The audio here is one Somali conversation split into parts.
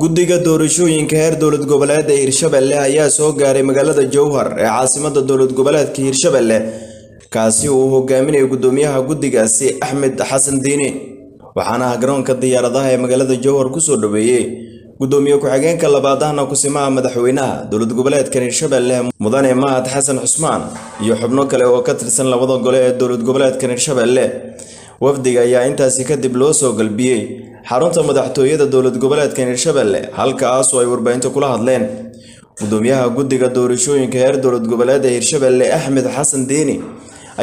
guddiga doorashooyinka heer dowlad goboleed ee hirshabelle ayaa soo gaaray magaalada jowhar ee caasimada dowlad goboleedka hirshabelle kaasi uu hogaaminayo guddoomiyaha guddigaasi axmed xasan diini waxaana garoonka diyaaradaha ee magaalada jowhar ku soo dhaweeyey guddoomiye ku-xigeenka labaad ahna kusimaha madaxweynaha dowlad goboleedkan hirshabelle mudane mahad xasan xusmaan iyo xubno kale oo ka tirsan labada gole ee dowlad goboleedkan hirshabelle wafdiga ayaa intaasi kadib loo soo galbiyey. Xarunta madaxtooyada dowlad goboleedkan hirshabelle halkaasoo ay warbaahinta kula hadleen. Guddoomiyaha guddiga doorashooyinka heer dowlad goboleed ee hirshabelle axmed xasan diini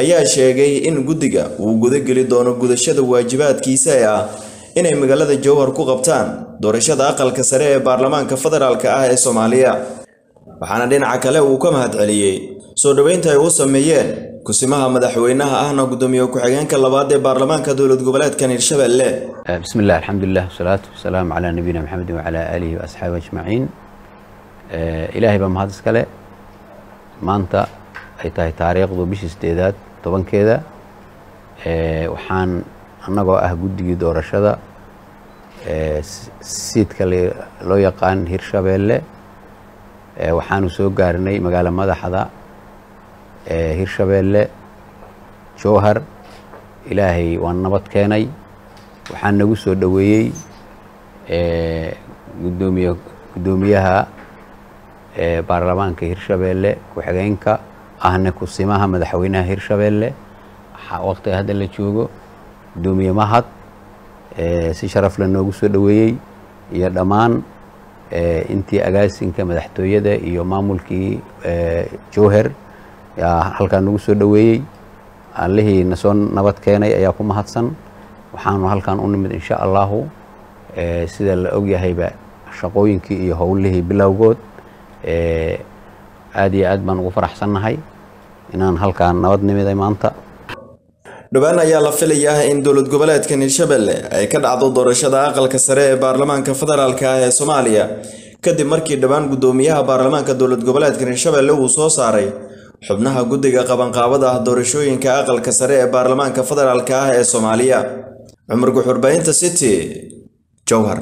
ayaa sheegay in guddiga uu gudageli doono gudashada waajibaadkiisa ee ah inay magaalada jowhar ku qabtaan doorashada aqalka sare ee baarlamaanka federaalk ah ee soomaaliya waxaana dhinaca kale uu ka mahadceliyey. Soo dhoweynta ay u sameeyeen kusimaha madaxweynaha ahna guddoomiye ku-xigeenka labaad ee baarlamaanka dowlad goboleedkan hirshabelle bismi illah alxamdulilah wasalaatu wasalaamu calaa nabiyina maxamedin wacalaa aalihi wa ajmaciin. Ilaahay baa mahad iskale. Maanta ay tahay taariikhdu bishii sideedaad tobankeeda. Waxaan annagoo ah guddigii doorashada siidka loo yaqaan hirshabeelle waxaanu soo gaarnay magaalo madaxda hirshabeelle jowhar. Ilaahay waan nabad keenay. Waxaa nagu soo dhoweeyey gudoomiye guddoomiyaha baarlamaanka hirshabeelle ku-xigeenka ahna kusimaha madaxweynaha hirshabeelle. Waqtiga hadda la joogo guddoomiye mahad si sharaf la noogu soo dhoweeyey iyo dhammaan intii agaasinka madaxtooyada iyo maamulkii jowher yaa halkaa nagu soo dhoweeyey allihii na soo nabad keenay ayaa ku mahadsan. Waxaanu halkan u nimid insha allahu sida la ogyahayba shaqooyinkii iyo howlihii bilowgood. Aad iyo aad baan ugu faraxsannahay inaan halkaan nabad nimiday maanta dhowaan ayaa la filayaa in dowlad goboleedkan hirshabelle ay ka dhacdo doorashada aqalka sare ee baarlamaanka federaalk ah ee soomaaliya. Kadib markii dhowaan guddoomiyaha baarlamaanka dowlad goboleedkan hirshabelle uu soo saaray xubnaha guddiga qabanqaabada ah doorashooyinka aqalka sare ee baarlamaanka federaalk ah ee soomaaliya. Cumar guxurbaynta city jowhar